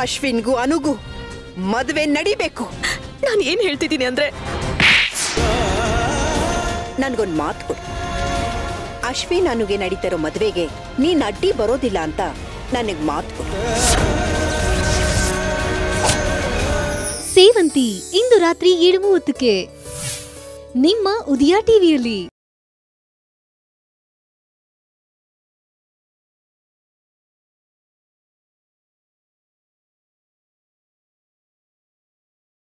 ಅಶ್ವಿನ್ಗೂ ಅನುಗೂ ಮದುವೆ ನಡಿಬೇಕು. ನಾನು ಏನ್ ಹೇಳ್ತಿದ್ದೀನಿ ಅಂದ್ರೆ? ನನ್ಗೊಂದ್ ಮಾತು ಕೊಡು. ಅಶ್ವಿನ್ ಅನುಗೆ ನಡೀತಿರೋ ಮದುವೆಗೆ ನೀನ್ ಅಡ್ಡಿ ಬರೋದಿಲ್ಲ ಅಂತ ನನಗ್ ಮಾತು ಕೊಡು. ಸೇವಂತಿ ಇಂದು ರಾತ್ರಿ ಏಳು ಮೂವತ್ತಕ್ಕೆ ನಿಮ್ಮ ಉದಯ ಟಿವಿಯಲ್ಲಿ.